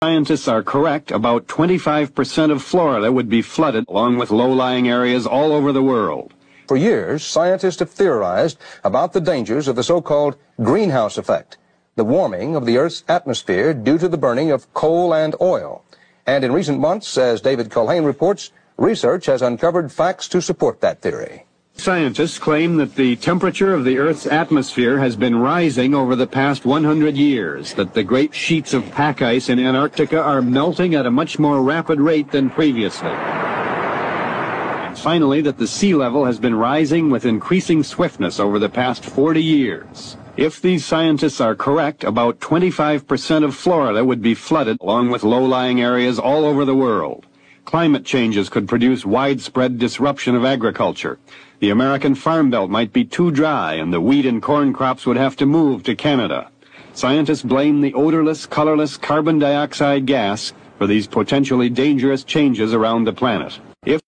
Scientists are correct, about 25% of Florida would be flooded, along with low-lying areas all over the world. For years, scientists have theorized about the dangers of the so-called greenhouse effect, the warming of the Earth's atmosphere due to the burning of coal and oil. And in recent months, as David Culhane reports, research has uncovered facts to support that theory. Scientists claim that the temperature of the Earth's atmosphere has been rising over the past 100 years, that the great sheets of pack ice in Antarctica are melting at a much more rapid rate than previously. And finally, that the sea level has been rising with increasing swiftness over the past 40 years. If these scientists are correct, about 25% of Florida would be flooded, along with low-lying areas all over the world. Climate changes could produce widespread disruption of agriculture. The American farm belt might be too dry and the wheat and corn crops would have to move to Canada. Scientists blame the odorless, colorless carbon dioxide gas for these potentially dangerous changes around the planet. If